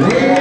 Yeah.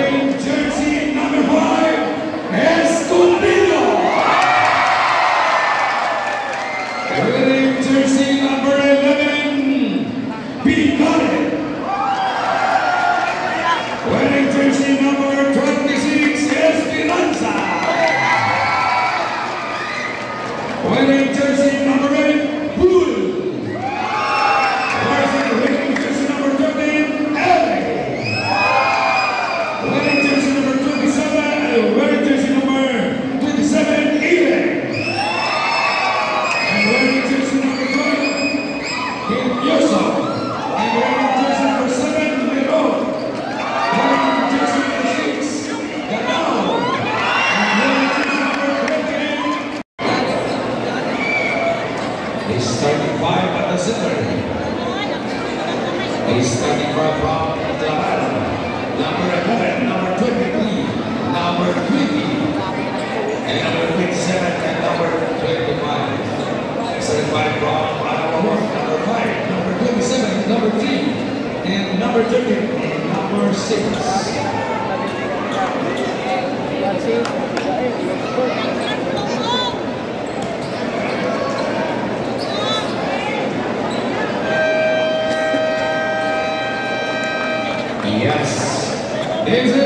Number 11, number 23, number 20, and number 27, and number 25. Certified number Brown, number 5, number 27, number 3, and number 30, number 6. Hands in.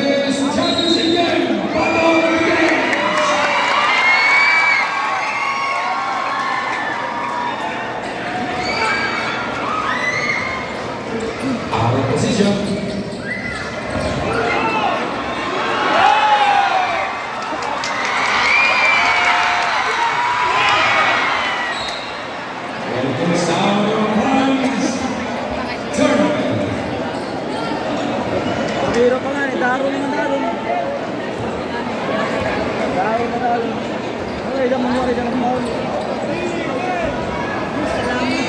Tarun dengan tarun. Tarun dengan tarun. Oh, ada mengeluarkan mengeluarkan. Selamat.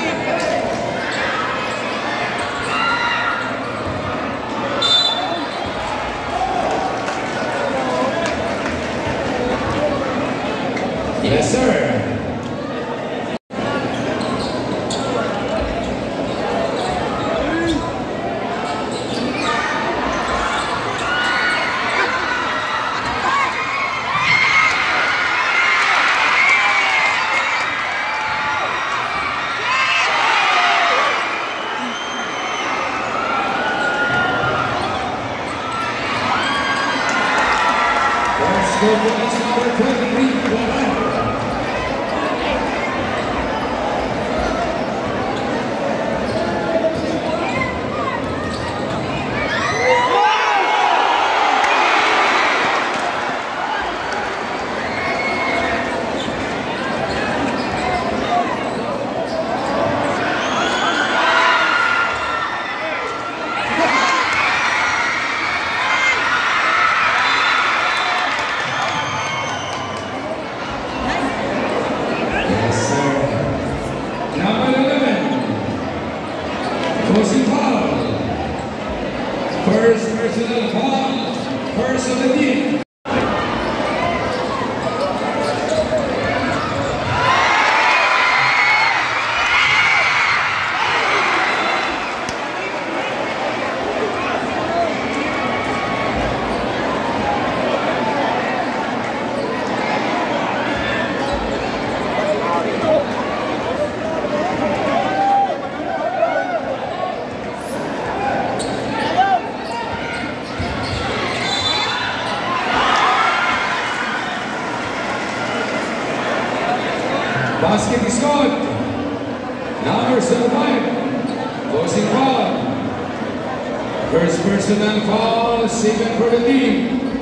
excellent fall, saving for the team.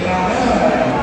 Yeah.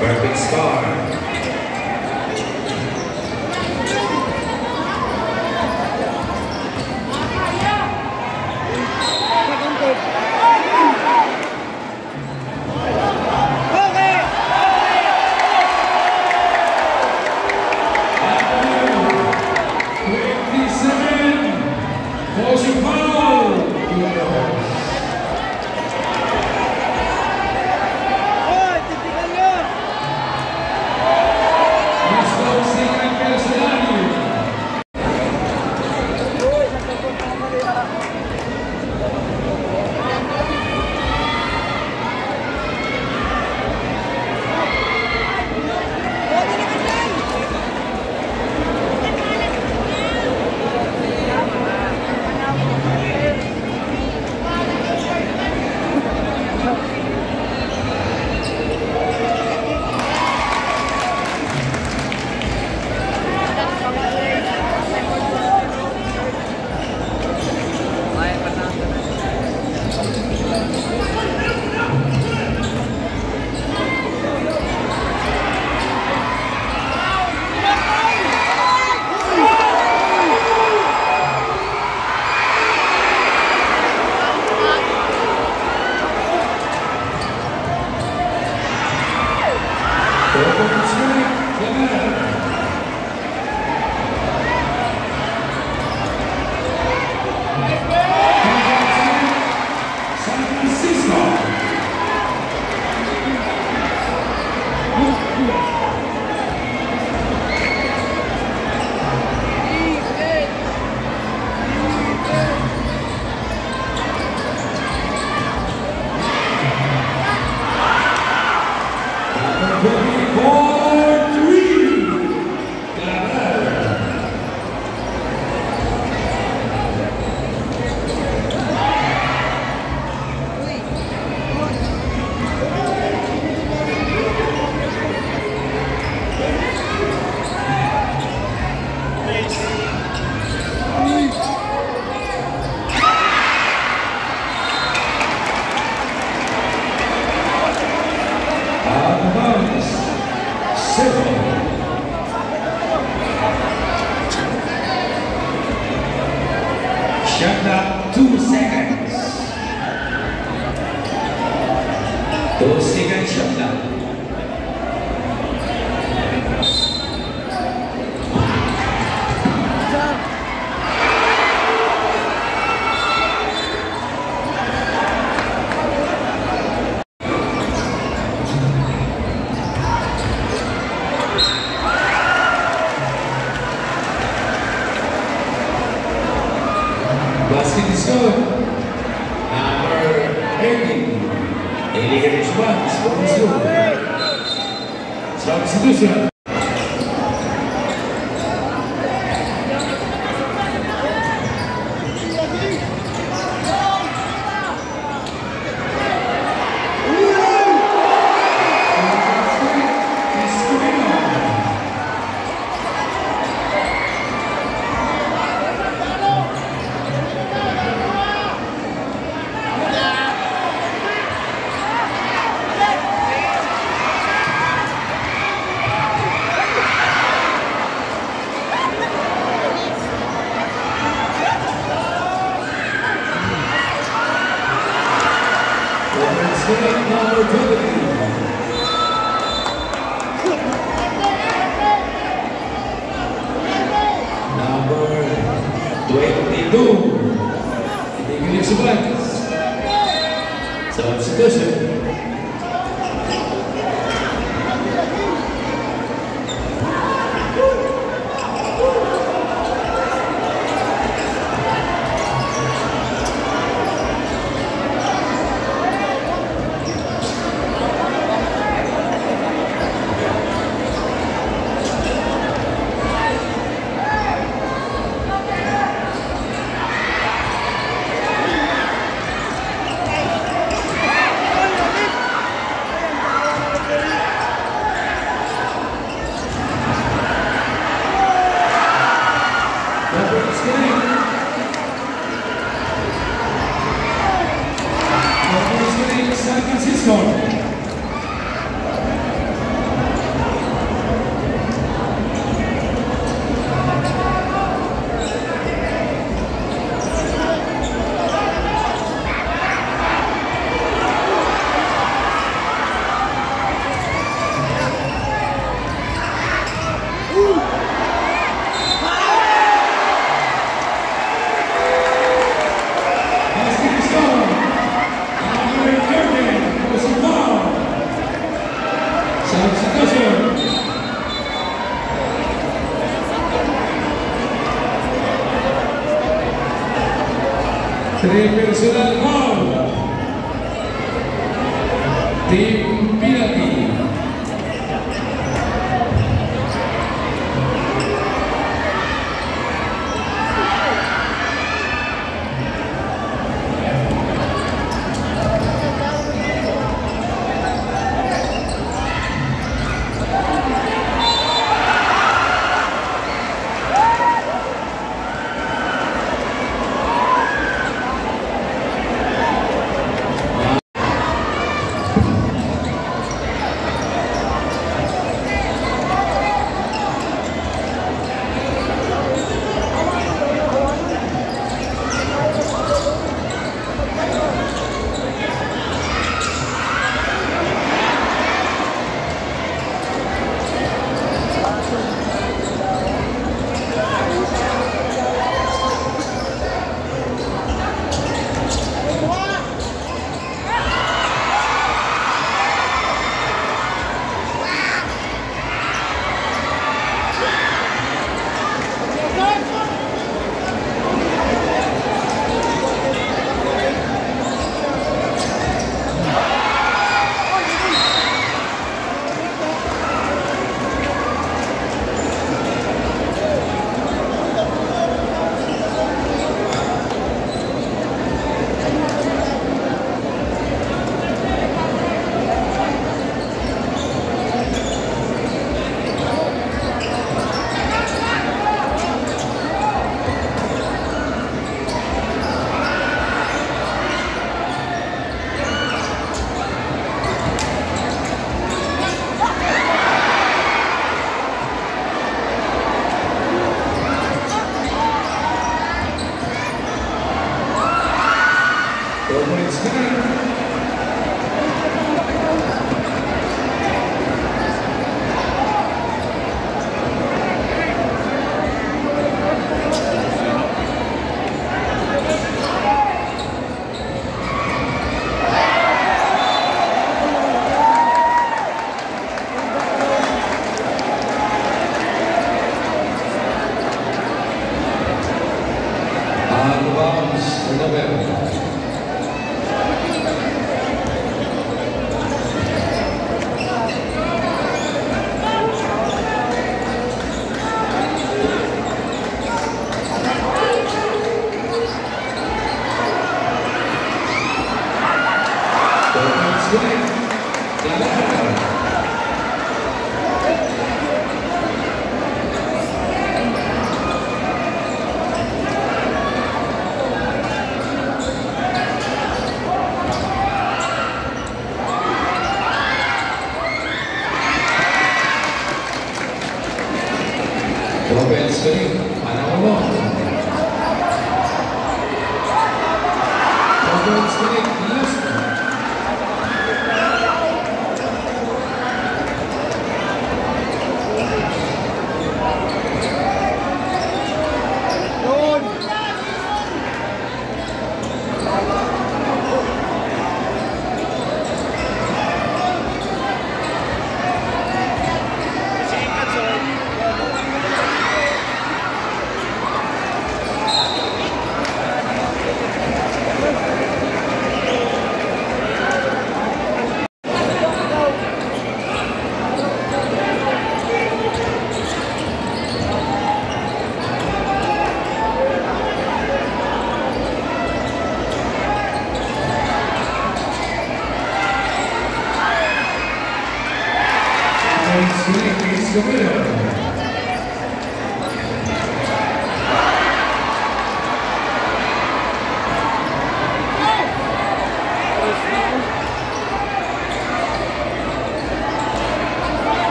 Perfect Star. 22. Illegal response. Substitution. Number Number 20, San Francisco.